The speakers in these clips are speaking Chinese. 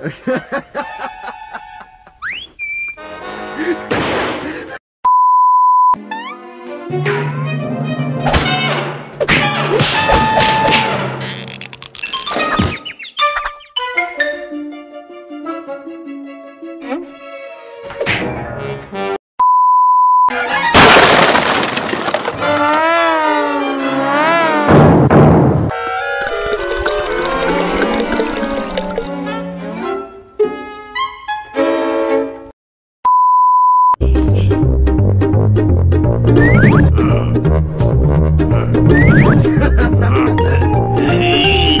Ha ha ha! 嗯嗯，哈哈哈哈，咦咦。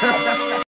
ハハハハ